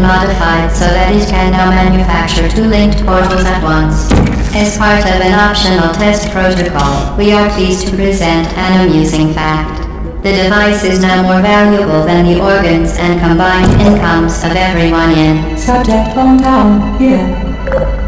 Modified so that it can now manufacture two linked portals at once. As part of an optional test protocol, we are pleased to present an amusing fact. The device is now more valuable than the organs and combined incomes of everyone in Subject hometown, here.